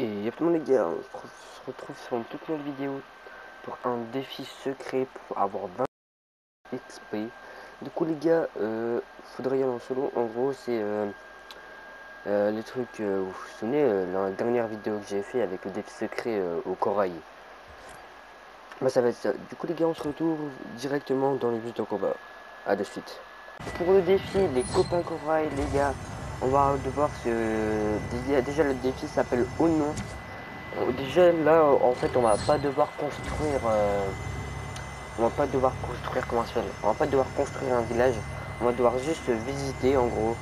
Et y'a tout le monde les gars, on se retrouve sur une toute nouvelle vidéo pour un défi secret pour avoir 20 XP. Du coup les gars, euh, faudrait y aller en solo. En gros c'est euh, euh, les trucs, vous vous souvenez, la dernière vidéo que j'ai fait avec le défi secret au corail. Bah ça va être ça. Du coup les gars on se retrouve directement dans le bus de combat. A de suite. Pour le défi, les copains corail les gars, on va devoir se... Déjà le défi s'appelle au nom. Déjà là en fait on va pas devoir construire... Euh, on va pas devoir construire comment ça On va pas devoir construire un village. On va devoir juste visiter en gros.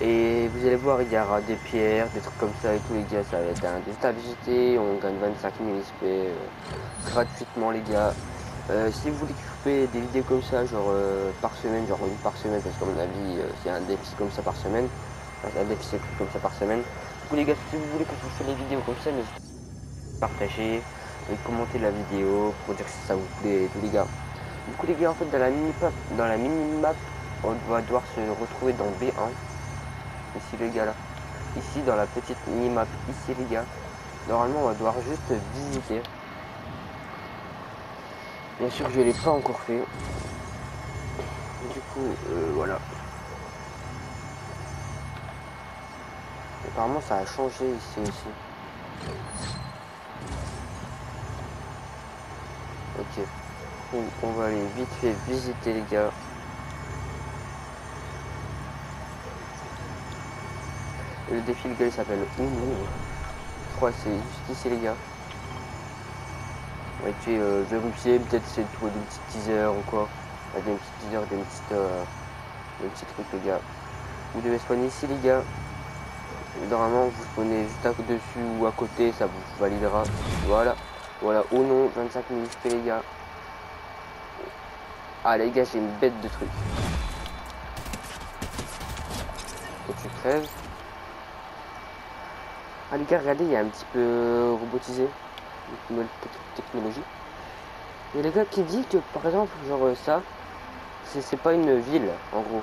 Et vous allez voir il y aura des pierres, des trucs comme ça et tout les gars. Ça va être un défi à visiter. On gagne 25 000 XP gratuitement les gars. Euh, si vous voulez couper des vidéos comme ça, genre euh, par semaine, genre une par semaine, parce qu'à mon avis, c'est un défi comme ça par semaine, un défi comme ça par semaine. Du coup les gars, si vous voulez que je vous fasse les vidéos comme ça, n'hésitez pas à partager et commenter la vidéo pour dire si ça vous plaît et les gars. Du coup les gars, en fait dans la mini-map, dans la mini-map, on va devoir se retrouver dans B1. Ici les gars là. Ici dans la petite mini-map, ici les gars. Normalement on va devoir juste visiter. Bien sûr je l'ai pas encore fait. Du coup, euh, voilà. Apparemment ça a changé ici aussi. Ok. On, va aller vite fait visiter les gars. le défi le gars il s'appelle Ounou. Je crois c'est juste ici les gars. On va tuer euh, vérifier, peut-être c'est trouver des petits teasers ou quoi. Des petits teasers, des petites, euh, petits trucs les gars. Vous devez soigner ici les gars. Normalement, vous prenez juste à dessus ou à côté, ça vous validera. Voilà. Voilà, oh non, 25 000 XP les gars. Ah les gars, j'ai une bête de truc. Et tu crèves. Ah les gars, regardez, il y a un petit peu robotisé. Une nouvelle technologie. Et les gars qui dit que par exemple, genre ça, c'est pas une ville en gros.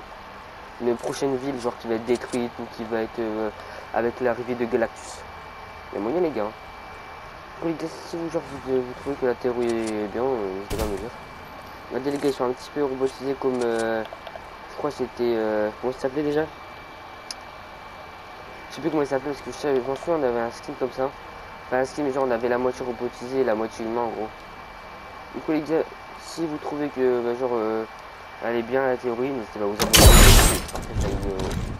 Une prochaine ville, genre qui va être détruite ou qui va être euh, avec l'arrivée de Galactus. Il y a moyen les gars. Oui, si vous, genre, vous, trouvez que la théorie est bien, euh, je vais pas me dire. Ils sont un petit peu robotisés comme... Euh, je crois c'était... Euh, comment ça s'appelait déjà? Je sais plus comment il s'appelait parce que je m'en souviens, on avait un skin comme ça. Enfin un skin, mais genre on avait la moitié robotisée et la moitié humain en gros. Du coup les gars, si vous trouvez que bah, genre euh, elle est bien la théorie, n'hésitez pas à vous abonner.